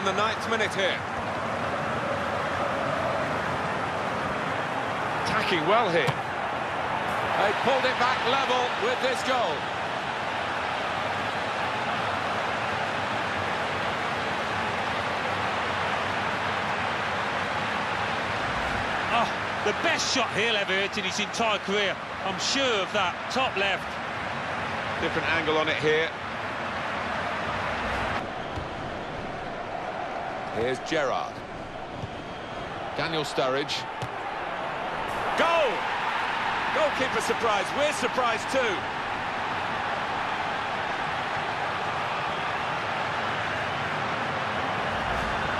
in the ninth minute here. Attacking well here. They pulled it back level with this goal. Oh, the best shot he'll ever hit in his entire career. I'm sure of that. Top left. Different angle on it here. Here's Gerrard. Daniel Sturridge. Goal! Goalkeeper surprised. We're surprised too.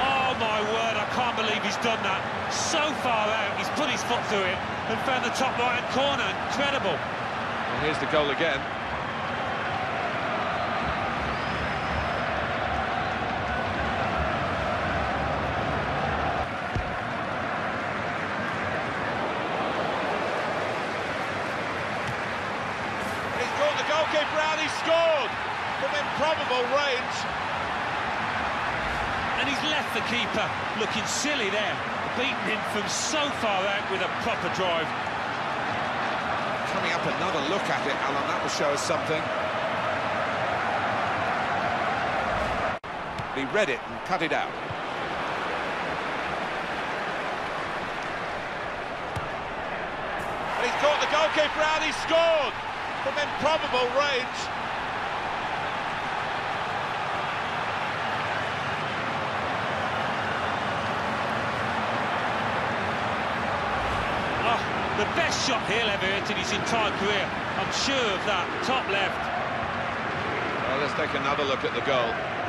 Oh, my word, I can't believe he's done that. So far out, he's put his foot through it and found the top right-hand corner. Incredible. And here's the goal again. The goalkeeper out, he scored from improbable range. And he's left the keeper looking silly there, beating him from so far out with a proper drive. Coming up another look at it, Alan, that will show us something. He read it and cut it out. And he's caught the goalkeeper out, he scored from improbable range. Oh, the best shot he'll ever hit in his entire career. I'm sure of that. Top left. Well, let's take another look at the goal.